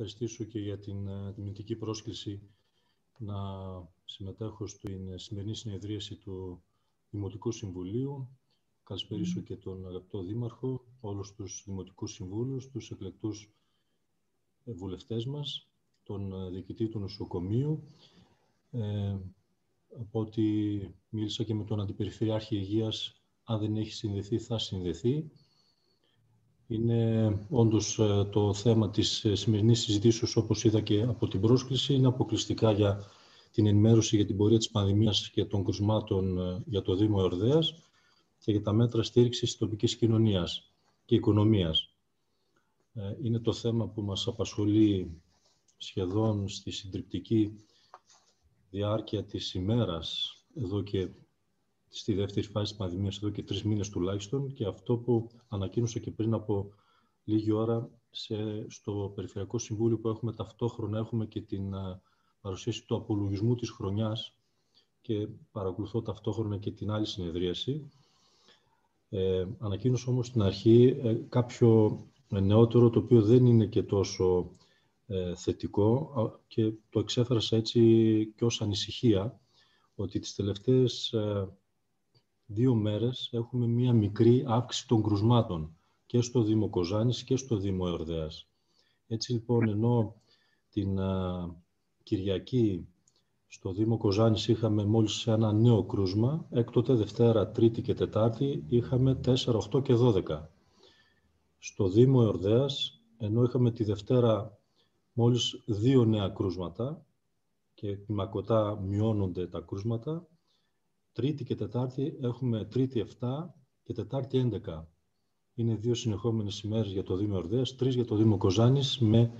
ευχαριστήσω και για την τιμητική πρόσκληση να συμμετέχω στην σημερινή συνεδρίαση του Δημοτικού Συμβουλίου. Καλησπέρισω και τον αγαπητό Δήμαρχο, όλους τους Δημοτικούς Συμβούλους, τους εκλεκτούς βουλευτές μας, τον διοικητή του νοσοκομείου. Ε, από ότι μίλησα και με τον Αντιπεριφερειάρχη Υγείας, αν δεν έχει συνδεθεί θα συνδεθεί. Είναι όντως ε, το θέμα της ε, σημερινής συζητήσεως, όπως είδα και από την πρόσκληση, είναι αποκλειστικά για την ενημέρωση για την πορεία της πανδημίας και των κρουσμάτων ε, για το Δήμο Εορδέας και για τα μέτρα στήριξης της τοπικής κοινωνίας και οικονομίας. Είναι το θέμα που μας απασχολεί σχεδόν στη συντριπτική διάρκεια της ημέρας, εδώ και στη δεύτερη φάση της πανδημίας εδώ και τρεις μήνες τουλάχιστον και αυτό που ανακοίνωσα και πριν από λίγη ώρα σε, στο Περιφερειακό Συμβούλιο που έχουμε ταυτόχρονα έχουμε και την παρουσίαση του απολογισμού της χρονιάς και παρακολουθώ ταυτόχρονα και την άλλη συνεδρίαση. Ε, ανακοίνωσα όμως στην αρχή ε, κάποιο νεότερο το οποίο δεν είναι και τόσο ε, θετικό και το εξέφρασα έτσι και ως ανησυχία ότι τις τελευταίες ε, δύο μέρες έχουμε μία μικρή αύξηση των κρουσμάτων και στο Δήμο Κοζάνης και στο Δήμο Εορδέας. Έτσι λοιπόν, ενώ την Κυριακή στο Δήμο Κοζάνης είχαμε μόλις ένα νέο κρούσμα, έκτοτε Δευτέρα, Τρίτη και Τετάρτη είχαμε 4, 8 και 12. Στο Δήμο Εορδέας, ενώ είχαμε τη Δευτέρα μόλις δύο νέα κρούσματα και κλιμακωτά μειώνονται τα κρούσματα, Τρίτη και Τετάρτη έχουμε Τρίτη 7 και Τετάρτη 11. Είναι δύο συνεχόμενες ημέρες για το Δήμο Ορδέας, τρεις για το Δήμο Κοζάνης με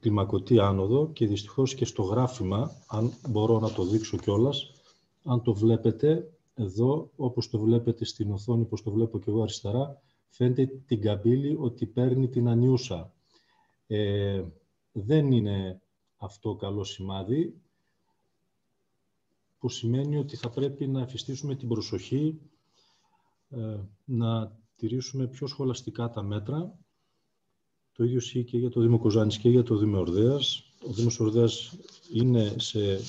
κλιμακωτή άνοδο και δυστυχώς και στο γράφημα, αν μπορώ να το δείξω κιόλας, αν το βλέπετε εδώ, όπως το βλέπετε στην οθόνη, όπως το βλέπω και εγώ αριστερά, φαίνεται την καμπύλη ότι παίρνει την ανιούσα. Ε, δεν είναι αυτό καλό σημάδι που σημαίνει ότι θα πρέπει να εφιστήσουμε την προσοχή, ε, να τηρήσουμε πιο σχολαστικά τα μέτρα. Το ίδιο ισχύει και για το Δήμο Κοζάνης και για το Δήμο Ορδέας. Ο Δήμος Ορδέας είναι σε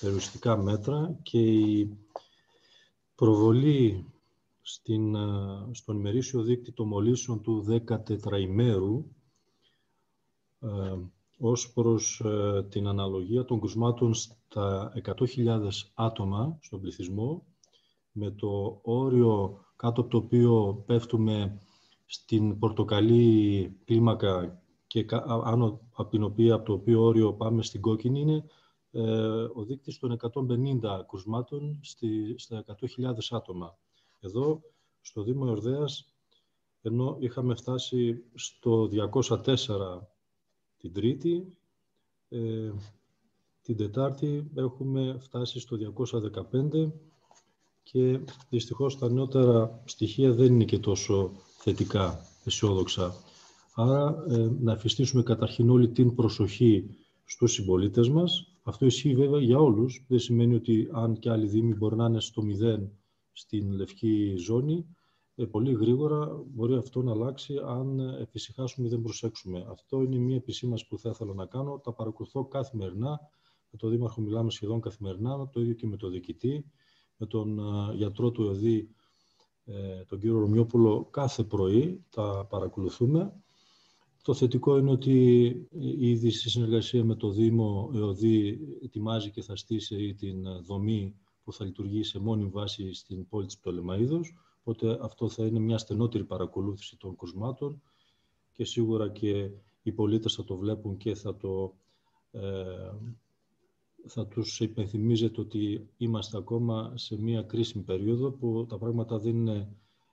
περιοριστικά μέτρα και η προβολή στην, ε, στον ημερήσιο δίκτυο των μολύσεων του 14 ημέρου ε, ως προς ε, την αναλογία των κρουσμάτων στα 100.000 άτομα στον πληθυσμό, με το όριο κάτω από το οποίο πέφτουμε στην πορτοκαλί κλίμακα και άνω από την οποία, από το οποίο όριο πάμε στην κόκκινη, είναι ε, ο δείκτης των 150 κρουσμάτων στη, στα 100.000 άτομα. Εδώ, στο Δήμο Εορδέας, ενώ είχαμε φτάσει στο 204 την Τρίτη. Ε, την Τετάρτη έχουμε φτάσει στο 215 και δυστυχώς τα νεότερα στοιχεία δεν είναι και τόσο θετικά, αισιόδοξα. Άρα ε, να εφιστήσουμε καταρχήν όλη την προσοχή στους συμπολίτες μας. Αυτό ισχύει βέβαια για όλους. Δεν σημαίνει ότι αν και άλλοι δήμοι μπορεί να είναι στο μηδέν στην λευκή ζώνη, ε, πολύ γρήγορα μπορεί αυτό να αλλάξει αν εφησυχάσουμε ή δεν προσέξουμε. Αυτό είναι μια επισήμαση που θα ήθελα να κάνω. Τα παρακολουθώ καθημερινά. Με τον Δήμαρχο μιλάμε σχεδόν καθημερινά, το ίδιο και με τον διοικητή, με τον ε, γιατρό του ΕΟΔΗ, ε, τον κύριο Ρωμιόπουλο, κάθε πρωί τα παρακολουθούμε. Το θετικό είναι ότι ήδη στη συνεργασία με το Δήμο ΕΟΔΗ ετοιμάζει και θα στήσει την δομή που θα λειτουργεί σε μόνη βάση στην πόλη της Πτολεμαΐδος Οπότε αυτό θα είναι μια στενότερη παρακολούθηση των κρουσμάτων και σίγουρα και οι πολίτες θα το βλέπουν και θα, το, ε, θα τους υπενθυμίζεται ότι είμαστε ακόμα σε μια κρίσιμη περίοδο που τα πράγματα δεν,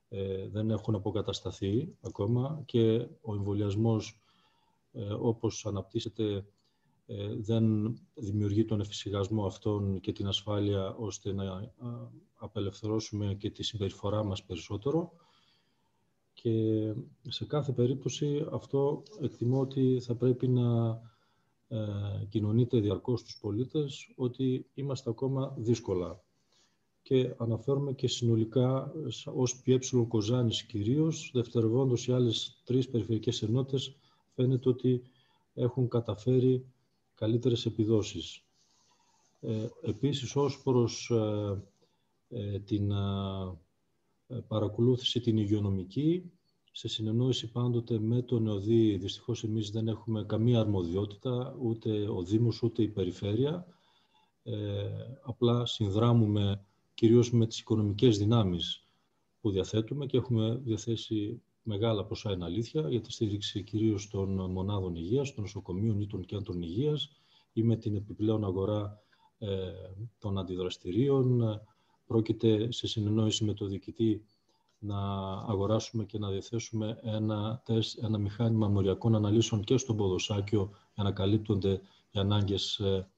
ε, δεν έχουν αποκατασταθεί ακόμα και ο εμβολιασμός ε, όπως αναπτύσσεται ε, δεν δημιουργεί τον εφησυχασμό αυτόν και την ασφάλεια ώστε να απελευθερώσουμε και τη συμπεριφορά μας περισσότερο. Και σε κάθε περίπτωση αυτό εκτιμώ ότι θα πρέπει να ε, κοινωνείται διαρκώς στους πολίτες ότι είμαστε ακόμα δύσκολα. Και αναφέρομαι και συνολικά ως ΠΕ Κοζάνης κυρίως, δευτερευόντως οι άλλες τρεις περιφερειακές ενότητες, φαίνεται ότι έχουν καταφέρει καλύτερες επιδόσεις. Ε, επίσης, ως προς ε, ε, την παρακολούθηση την υγειονομική, σε συνεννόηση πάντοτε με τον ΕΟΔΗ, δυστυχώς εμείς δεν έχουμε καμία αρμοδιότητα, ούτε ο Δήμος, ούτε η Περιφέρεια. απλά συνδράμουμε κυρίως με τις οικονομικές δυνάμεις που διαθέτουμε και έχουμε διαθέσει μεγάλα ποσά, είναι αλήθεια, για τη στήριξη κυρίως των μονάδων υγείας, των νοσοκομείων ή των κέντρων υγείας ή με την επιπλέον αγορά ε, των αντιδραστηρίων. Πρόκειται σε συνεννόηση με το διοικητή να αγοράσουμε και να διαθέσουμε ένα, τεστ, ένα μηχάνημα μοριακών αναλύσεων και στον Ποδοσάκιο για να καλύπτονται οι ανάγκες ε,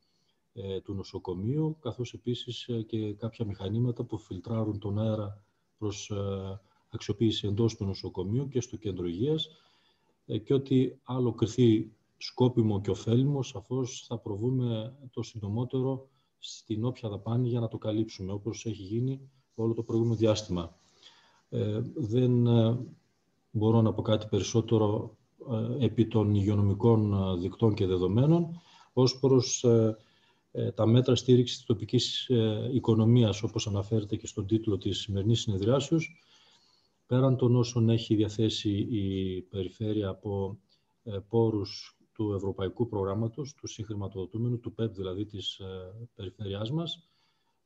ε, του νοσοκομείου, καθώς επίσης και κάποια μηχανήματα που φιλτράρουν τον αέρα προς αξιοποίηση εντός του νοσοκομείου και στο κέντρο υγείας και ότι άλλο κρυθεί σκόπιμο και ωφέλιμο, σαφώς θα προβούμε το συντομότερο στην όποια δαπάνη για να το καλύψουμε, όπως έχει γίνει όλο το προηγούμενο διάστημα. Ε, δεν ε, μπορώ να πω κάτι περισσότερο ε, επί των υγειονομικών ε, δικτών και δεδομένων, ως προς τα μέτρα στήριξης της τοπικής οικονομίας, όπως αναφέρεται και στον τίτλο της σημερινής συνεδριάσεως, πέραν των όσων έχει διαθέσει η Περιφέρεια από πόρους του Ευρωπαϊκού Προγράμματος, του συγχρηματοδοτούμενου, του ΠΕΠ δηλαδή της ε, περιφερειάς μας,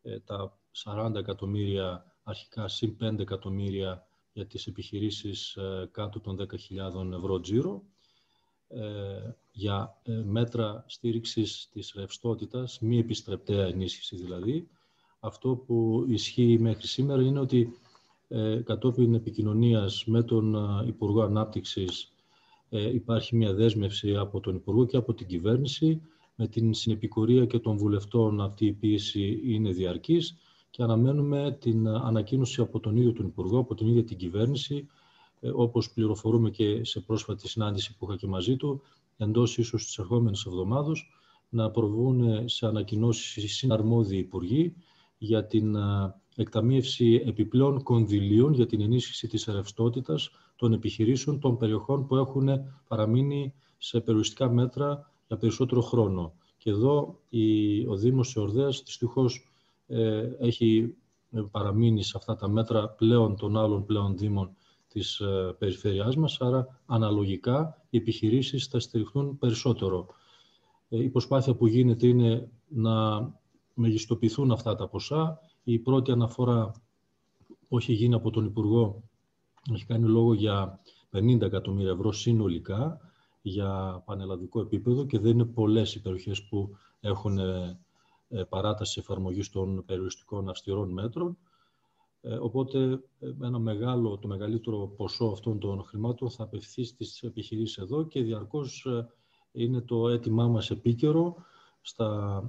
ε, τα 40 εκατομμύρια, αρχικά συν 5 εκατομμύρια για τις επιχειρήσεις ε, κάτω των 10.000 ευρώ τζίρο, για μέτρα στήριξης της ρευστότητας, μη επιστρεπτέα ενίσχυση δηλαδή. Αυτό που ισχύει μέχρι σήμερα είναι ότι κατόπιν επικοινωνίας με τον Υπουργό Ανάπτυξης ε, υπάρχει μια δέσμευση από τον Υπουργό και από την κυβέρνηση. Με την συνεπικορία και των βουλευτών αυτή η πίεση είναι διαρκής και αναμένουμε την ανακοίνωση από τον ίδιο τον Υπουργό, από την ίδια την κυβέρνηση, ε, όπως πληροφορούμε και σε πρόσφατη συνάντηση που είχα και μαζί του, εντός ίσως τις ερχόμενες εβδομάδες, να προβούν σε ανακοινώσεις οι συναρμόδιοι υπουργοί για την εκταμείευση επιπλέον κονδυλίων για την ενίσχυση της ρευστότητας των επιχειρήσεων των περιοχών που έχουν παραμείνει σε περιοριστικά μέτρα για περισσότερο χρόνο. Και εδώ η, ο Δήμος Εορδέας δυστυχώς ε, έχει παραμείνει σε αυτά τα μέτρα πλέον των άλλων πλέον Δήμων της ε, περιφερειάς μας, άρα αναλογικά οι επιχειρήσεις θα στηριχθούν περισσότερο. Ε, η προσπάθεια που γίνεται είναι να μεγιστοποιηθούν αυτά τα ποσά. Η πρώτη αναφορά που έχει γίνει από τον Υπουργό έχει κάνει λόγο για 50 εκατομμύρια ευρώ συνολικά για πανελλαδικό επίπεδο και δεν είναι πολλές οι περιοχές που έχουν ε, ε, παράταση εφαρμογής των περιοριστικών αυστηρών μέτρων. Ε, οπότε ένα μεγάλο, το μεγαλύτερο ποσό αυτών των χρημάτων θα απευθεί στις επιχειρήσεις εδώ και διαρκώς είναι το αίτημά μας επίκαιρο στα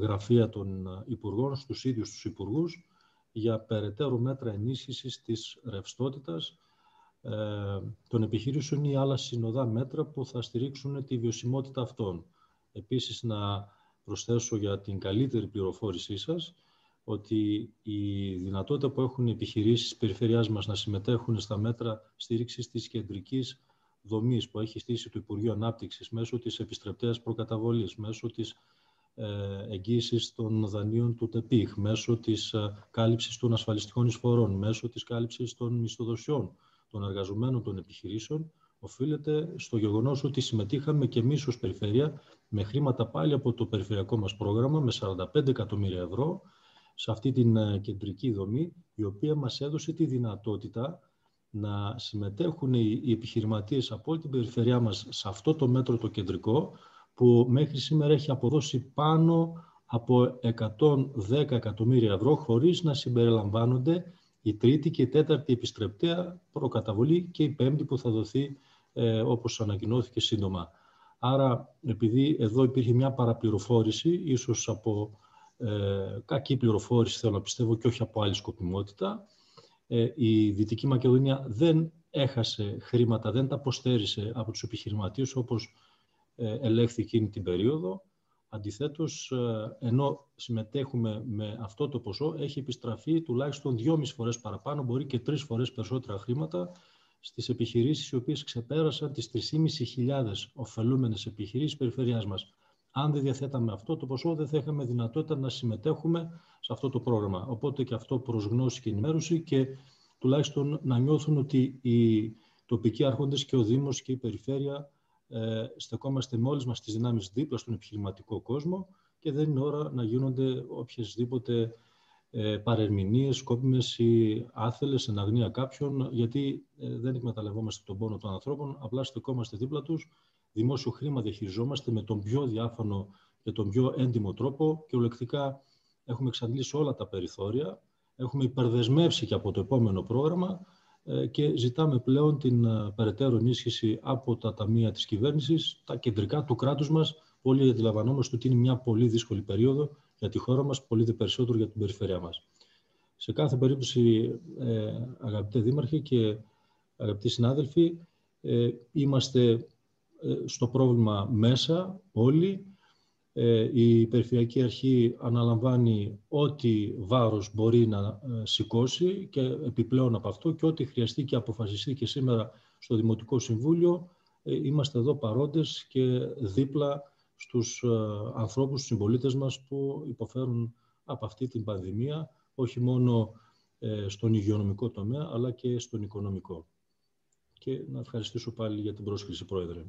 γραφεία των Υπουργών, στους ίδιους τους Υπουργούς, για περαιτέρω μέτρα ενίσχυσης της ρευστότητας ε, των επιχειρήσεων ή άλλα συνοδά μέτρα που θα στηρίξουν τη βιωσιμότητα αυτών. Επίσης, να προσθέσω για την καλύτερη πληροφόρησή σας ότι η δυνατότητα που έχουν οι επιχειρήσεις της περιφερειάς μας να συμμετέχουν στα μέτρα στήριξης της κεντρικής δομής που έχει στήσει το Υπουργείο Ανάπτυξης μέσω της επιστρεπτέας προκαταβολής, μέσω της ε, εγγύησης των δανείων του ΤΕΠΙΧ, μέσω της ε, κάλυψης των ασφαλιστικών εισφορών, μέσω της κάλυψης των μισθοδοσιών των εργαζομένων των επιχειρήσεων, οφείλεται στο γεγονός ότι συμμετείχαμε και εμείς ως Περιφέρεια με χρήματα πάλι από το περιφερειακό μας πρόγραμμα με 45 εκατομμύρια ευρώ σε αυτή την ε, κεντρική δομή, η οποία μας έδωσε τη δυνατότητα να συμμετέχουν οι επιχειρηματίες από όλη την περιφερειά μας σε αυτό το μέτρο το κεντρικό, που μέχρι σήμερα έχει αποδώσει πάνω από 110 εκατομμύρια ευρώ χωρίς να συμπεριλαμβάνονται η τρίτη και η τέταρτη επιστρεπτέα προκαταβολή και η πέμπτη που θα δοθεί ε, όπως ανακοινώθηκε σύντομα. Άρα, επειδή εδώ υπήρχε μια παραπληροφόρηση, ίσως από ε, κακή πληροφόρηση θέλω να πιστεύω και όχι από άλλη σκοπιμότητα, ε, η Δυτική Μακεδονία δεν έχασε χρήματα, δεν τα αποστέρισε από τους επιχειρηματίες όπως ε, ελέγχθη εκείνη την περίοδο. Αντιθέτως, ε, ενώ συμμετέχουμε με αυτό το ποσό, έχει επιστραφεί τουλάχιστον δυόμιση φορές παραπάνω, μπορεί και τρεις φορές περισσότερα χρήματα στις επιχειρήσεις οι οποίες ξεπέρασαν τις 3.500 ωφελούμενες επιχειρήσεις περιφερειάς μας. Αν δεν διαθέταμε αυτό το ποσό, δεν θα είχαμε δυνατότητα να συμμετέχουμε σε αυτό το πρόγραμμα. Οπότε και αυτό προς γνώση και ενημέρωση και τουλάχιστον να νιώθουν ότι οι τοπικοί άρχοντες και ο Δήμος και η Περιφέρεια ε, στεκόμαστε με όλες μας τις δυνάμεις δίπλα στον επιχειρηματικό κόσμο και δεν είναι ώρα να γίνονται οποιασδήποτε ε, παρερμηνίες, σκόπιμες ή άθελες εν αγνία κάποιων, γιατί ε, δεν εκμεταλλευόμαστε τον πόνο των ανθρώπων, απλά στεκόμαστε δίπλα τους, δημόσιο χρήμα διαχειριζόμαστε με τον πιο διάφανο και τον πιο έντιμο τρόπο και ολεκτικά έχουμε εξαντλήσει όλα τα περιθώρια, έχουμε υπερδεσμεύσει και από το επόμενο πρόγραμμα ε, και ζητάμε πλέον την ε, περαιτέρω ενίσχυση από τα ταμεία της κυβέρνησης, τα κεντρικά του κράτους μας, όλοι αντιλαμβανόμαστε ότι είναι μια πολύ δύσκολη περίοδο για τη χώρα μας, πολύ δε περισσότερο για την περιφέρειά μας. Σε κάθε περίπτωση, ε, αγαπητέ Δήμαρχε και αγαπητοί συνάδελφοι, ε, είμαστε ε, στο πρόβλημα μέσα όλοι. Ε, η Περιφερειακή Αρχή αναλαμβάνει ό,τι βάρος μπορεί να σηκώσει και επιπλέον από αυτό και ό,τι χρειαστεί και αποφασιστεί και σήμερα στο Δημοτικό Συμβούλιο. Είμαστε εδώ παρόντες και δίπλα στους ε, ανθρώπους, στους συμπολίτες μας που υποφέρουν από αυτή την πανδημία, όχι μόνο ε, στον υγειονομικό τομέα, αλλά και στον οικονομικό. Και να ευχαριστήσω πάλι για την πρόσκληση, Πρόεδρε.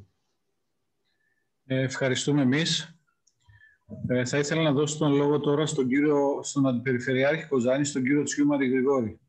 Ε, ευχαριστούμε εμείς. θα ήθελα να δώσω τον λόγο τώρα στον, κύριο, στον Αντιπεριφερειάρχη Κοζάνη, στον κύριο Τσιούμαρη Γρηγόρη.